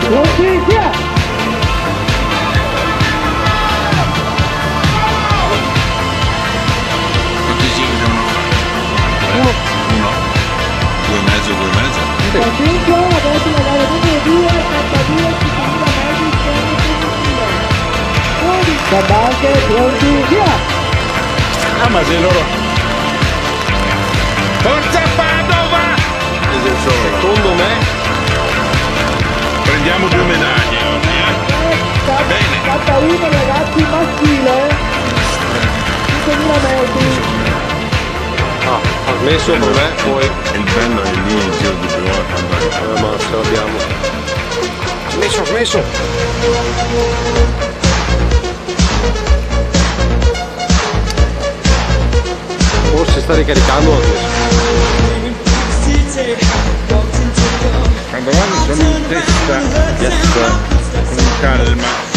Pronti, fare? Uno. Uno? Due e mezzo, due e mezzo? Attenzione, adesso la gara numero 2, 82, 50 metri, scende positiva. Fuori, da banche, pronti, via! Ah ma se loro... Forza Padova! Secondo me prendiamo due medaglie oggi, eh? bene. Fatta uno ragazzi maschile, 5000 metri. Ah, ha smesso per me, poi. Il bello è lì il giro di prima quando Eh, ma ce l'abbiamo. Smesso, ha smesso! Forse sta ricaricando ha smesso. Quando vanno sono in testa, yes, con calma,